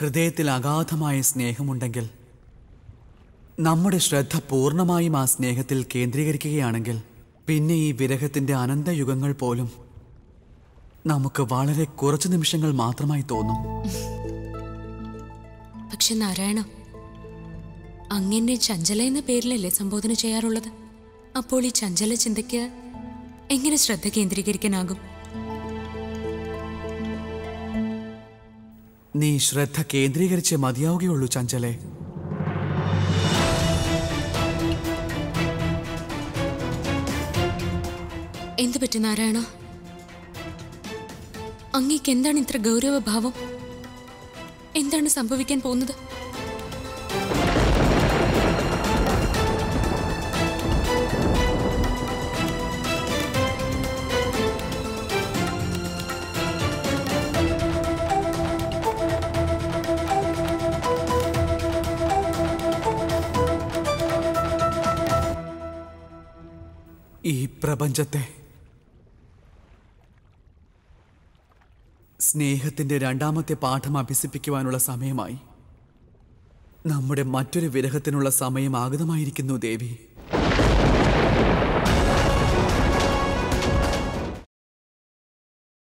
ഹൃദയത്തിൽ അഗാധമായ സ്നേഹമുണ്ടെങ്കിൽ നമ്മുടെ ശ്രദ്ധ പൂർണമായും ആ സ്നേഹത്തിൽ കേന്ദ്രീകരിക്കുകയാണെങ്കിൽ പിന്നെ ഈ വിരഹത്തിന്റെ അനന്തയുഗങ്ങൾ പോലും നമുക്ക് വളരെ കുറച്ച് നിമിഷങ്ങൾ മാത്രമായി തോന്നും. പക്ഷെ നാരായണ അങ്ങനെ ചഞ്ചല എന്ന പേരിലല്ലേ സംബോധന ചെയ്യാറുള്ളത്? അപ്പോൾ ഈ ചഞ്ചല ചിന്തയ്ക്ക് എങ്ങനെ ശ്രദ്ധ കേന്ദ്രീകരിക്കാനാകും? നീ ശ്രദ്ധ കേന്ദ്രീകരിച്ച് മതിയാവുകയുള്ളൂ ചഞ്ചലെ. എന്തു പറ്റി നാരായണ? അങ്ങേക്ക് എന്താണ് ഇത്ര ഗൗരവഭാവം? എന്താണ് സംഭവിക്കാൻ പോകുന്നത്? ഈ പ്രപഞ്ചത്തെ. സ്നേഹത്തിന്റെ രണ്ടാമത്തെ പാഠം അഭ്യസിപ്പിക്കുവാനുള്ള സമയമായി. നമ്മുടെ മറ്റൊരു വിരഹത്തിനുള്ള സമയം ആഗതമായിരിക്കുന്നു ദേവി.